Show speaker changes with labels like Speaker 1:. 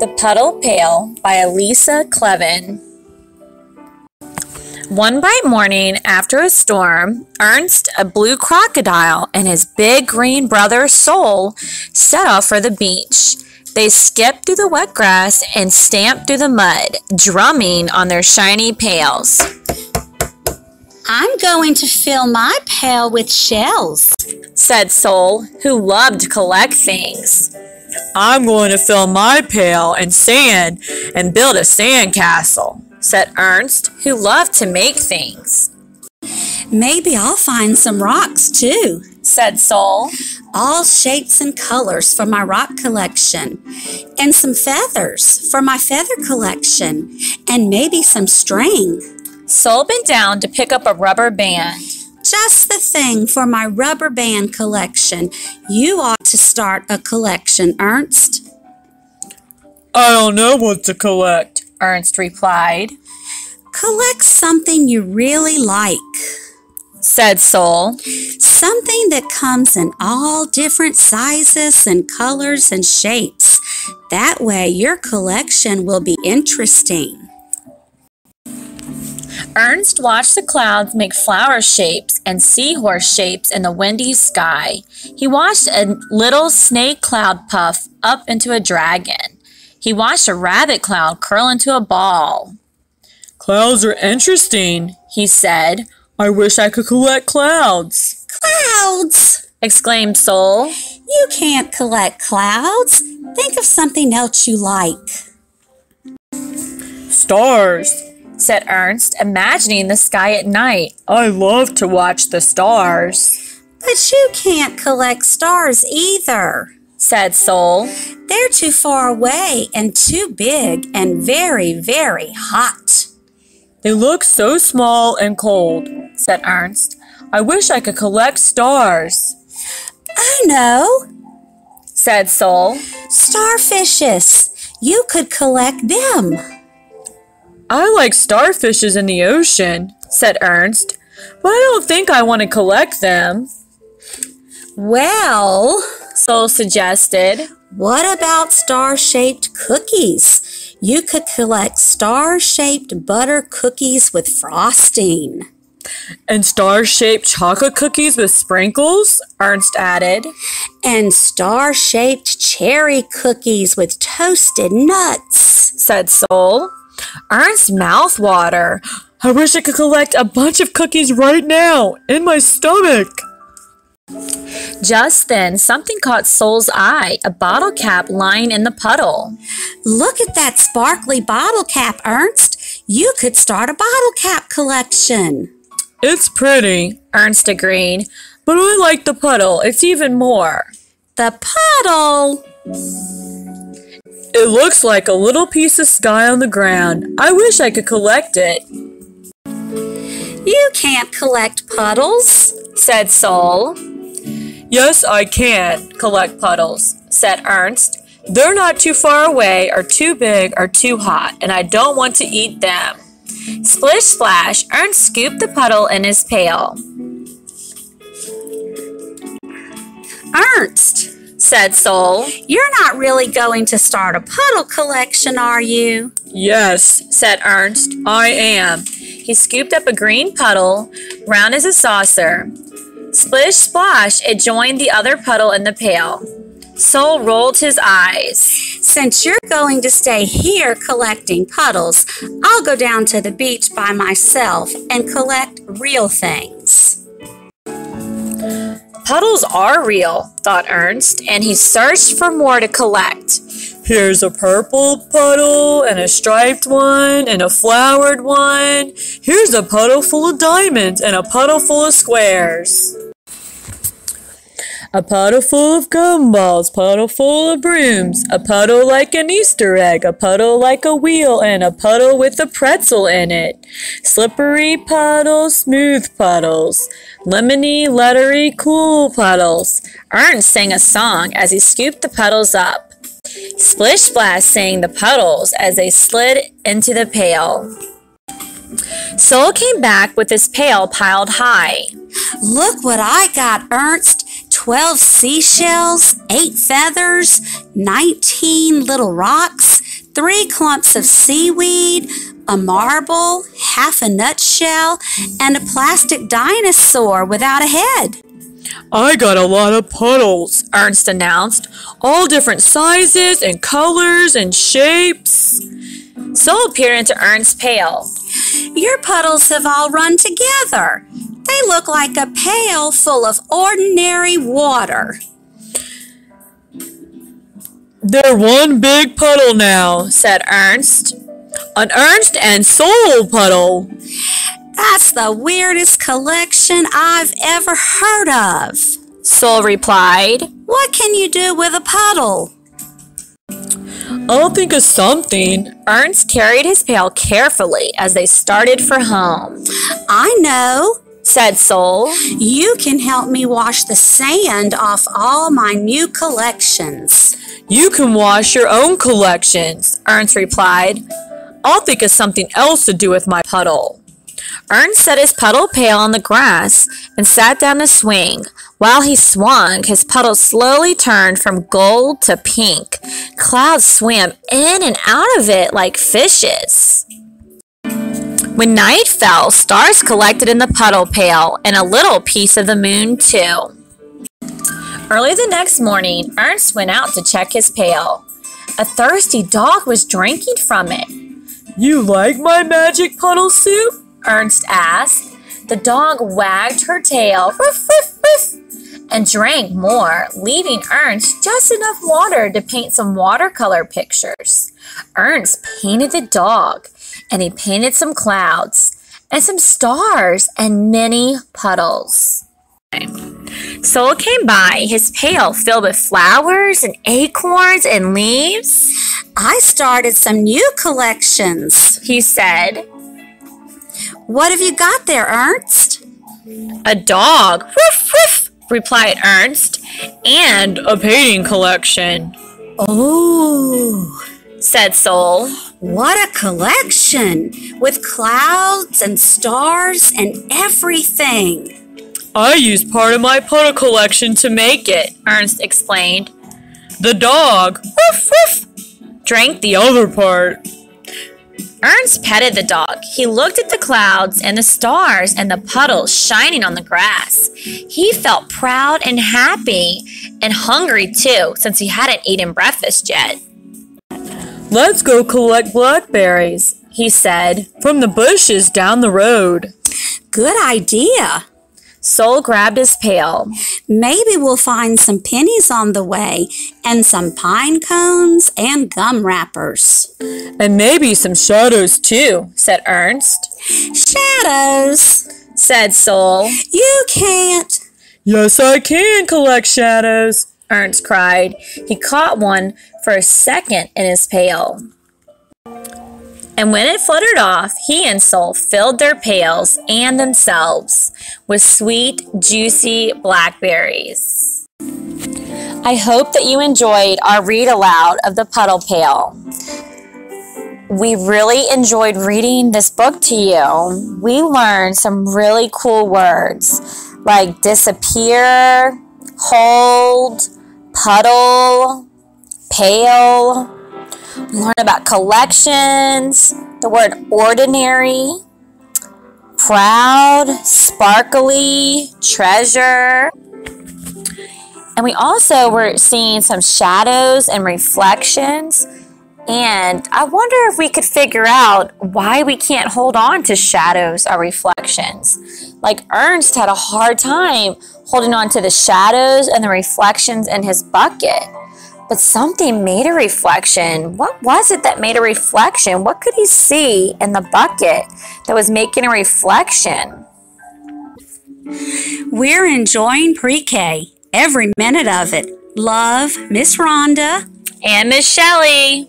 Speaker 1: The Puddle Pail by Elisa Kleven. One bright morning after a storm, Ernst, a blue crocodile, and his big green brother Sol set off for the beach. They skipped through the wet grass and stamped through the mud, drumming on their shiny pails.
Speaker 2: I'm going to fill my pail with shells,
Speaker 1: said Sol, who loved to collect things.
Speaker 3: I'm going to fill my pail and sand and build a sand castle,
Speaker 1: said Ernst, who loved to make things.
Speaker 2: Maybe I'll find some rocks too,
Speaker 1: said Sol.
Speaker 2: All shapes and colors for my rock collection, and some feathers for my feather collection, and maybe some string.
Speaker 1: Sol bent down to pick up a rubber band.
Speaker 2: Just the thing for my rubber band collection. You ought to start a collection, Ernst.
Speaker 3: I don't know what to collect,
Speaker 1: Ernst replied.
Speaker 2: Collect something you really like,
Speaker 1: said Sol.
Speaker 2: Something that comes in all different sizes and colors and shapes. That way, your collection will be interesting.
Speaker 1: Ernst watched the clouds make flower shapes and seahorse shapes in the windy sky. He watched a little snake cloud puff up into a dragon. He watched a rabbit cloud curl into a ball.
Speaker 3: Clouds are interesting, he said. I wish I could collect clouds.
Speaker 2: Clouds!
Speaker 1: exclaimed Sol.
Speaker 2: You can't collect clouds. Think of something else you like.
Speaker 3: Stars,
Speaker 1: said Ernst, imagining the sky at night.
Speaker 3: I love to watch the stars.
Speaker 2: But you can't collect stars either,
Speaker 1: said Sol.
Speaker 2: They're too far away and too big and very, very hot.
Speaker 3: They look so small and cold, said Ernst. I wish I could collect stars.
Speaker 2: I know,
Speaker 1: said Sol.
Speaker 2: Starfishes. You could collect them.
Speaker 3: I like starfishes in the ocean, said Ernst, but I don't think I want to collect them.
Speaker 2: Well,
Speaker 1: Sol suggested,
Speaker 2: what about star shaped cookies? You could collect star shaped butter cookies with frosting.
Speaker 3: And star shaped chocolate cookies with sprinkles? Ernst added.
Speaker 2: And star shaped cherry cookies with toasted nuts,
Speaker 1: said Sol.
Speaker 3: Ernst's mouth water. I wish I could collect a bunch of cookies right now in my stomach.
Speaker 1: Just then, something caught Sol's eye a bottle cap lying in the puddle.
Speaker 2: Look at that sparkly bottle cap, Ernst. You could start a bottle cap collection.
Speaker 3: It's pretty,
Speaker 1: Ernst agreed,
Speaker 3: but I like the puddle. It's even more.
Speaker 2: The puddle?
Speaker 3: It looks like a little piece of sky on the ground. I wish I could collect it.
Speaker 2: You can't collect puddles,
Speaker 1: said Sol.
Speaker 3: Yes, I can collect puddles, said Ernst. They're not too far away, or too big, or too hot, and I don't want to eat them.
Speaker 1: Splish splash, Ernst scooped the puddle in his pail.
Speaker 2: Ernst,
Speaker 1: said Sol.
Speaker 2: You're not really going to start a puddle collection, are you?
Speaker 3: Yes,
Speaker 1: said Ernst.
Speaker 3: I am.
Speaker 1: He scooped up a green puddle, round as a saucer. Splish splash, it joined the other puddle in the pail. Sol rolled his eyes.
Speaker 2: Since you're going to stay here collecting puddles, I'll go down to the beach by myself and collect real things.
Speaker 1: Puddles are real, thought Ernst, and he searched for more to collect.
Speaker 3: Here's a purple puddle, and a striped one, and a flowered one. Here's a puddle full of diamonds, and a puddle full of squares. A puddle full of gumballs, puddle full of brooms, a puddle like an Easter egg, a puddle like a wheel, and a puddle with a pretzel in it. Slippery puddles, smooth puddles, lemony, lettery, cool puddles.
Speaker 1: Ernst sang a song as he scooped the puddles up. Splish Splash sang the puddles as they slid into the pail. Sol came back with his pail piled high.
Speaker 2: Look what I got, Ernst. 12 seashells, 8 feathers, 19 little rocks, three clumps of seaweed, a marble, half a nutshell, and a plastic dinosaur without a head.
Speaker 3: I got a lot of puddles, Ernst announced. All different sizes and colors and shapes.
Speaker 1: Sol appeared into Ernst's pail.
Speaker 2: Your puddles have all run together. They look like a pail full of ordinary water.
Speaker 3: They're one big puddle now, said Ernst. An Ernst and Sol puddle.
Speaker 2: That's the weirdest collection I've ever heard of.
Speaker 1: Sol replied.
Speaker 2: What can you do with a puddle?
Speaker 3: I'll think of something.
Speaker 1: Ernst carried his pail carefully as they started for home.
Speaker 2: I know,
Speaker 1: said Sol.
Speaker 2: You can help me wash the sand off all my new collections.
Speaker 3: You can wash your own collections, Ernst replied. I'll think of something else to do with my puddle.
Speaker 1: Ernst set his puddle pail on the grass and sat down to swing. While he swung, his puddle slowly turned from gold to pink. Clouds swam in and out of it like fishes. When night fell, stars collected in the puddle pail and a little piece of the moon, too. Early the next morning, Ernst went out to check his pail. A thirsty dog was drinking from it.
Speaker 3: You like my magic puddle soup?
Speaker 1: Ernst asked. The dog wagged her tail woof, woof, woof, and drank more, leaving Ernst just enough water to paint some watercolor pictures. Ernst painted the dog, and he painted some clouds, and some stars, and many puddles. Sol came by, his pail filled with flowers and acorns and leaves.
Speaker 2: I started some new collections,
Speaker 1: he said.
Speaker 2: What have you got there, Ernst?
Speaker 1: A dog, woof woof, replied Ernst,
Speaker 3: and a painting collection.
Speaker 2: Oh,
Speaker 1: said Sol.
Speaker 2: What a collection! With clouds and stars and everything.
Speaker 3: I used part of my puddle collection to make it,
Speaker 1: Ernst explained.
Speaker 3: The dog, woof woof, drank the other part.
Speaker 1: Ernst petted the dog. He looked at the clouds and the stars and the puddles shining on the grass. He felt proud and happy and hungry too, since he hadn't eaten breakfast yet.
Speaker 3: Let's go collect blackberries, he said, from the bushes down the road.
Speaker 2: Good idea.
Speaker 1: Sol grabbed his pail.
Speaker 2: Maybe we'll find some pennies on the way and some pine cones and gum wrappers.
Speaker 3: And maybe some shadows too, said Ernst.
Speaker 2: Shadows,
Speaker 1: said Sol.
Speaker 2: You can't.
Speaker 3: Yes, I can collect shadows,
Speaker 1: Ernst cried. He caught one for a second in his pail. And when it fluttered off, he and Sol filled their pails and themselves with sweet, juicy blackberries. I hope that you enjoyed our read aloud of the Puddle Pail. We really enjoyed reading this book to you. We learned some really cool words like disappear, hold, puddle, pail. We learned about collections, the word ordinary, proud, sparkly, treasure. And we also were seeing some shadows and reflections. And I wonder if we could figure out why we can't hold on to shadows or reflections. Like Ernst had a hard time holding on to the shadows and the reflections in his bucket. But something made a reflection. What was it that made a reflection? What could he see in the bucket that was making a reflection?
Speaker 2: We're enjoying pre K, every minute of it. Love, Miss Rhonda
Speaker 1: and Miss Shelley.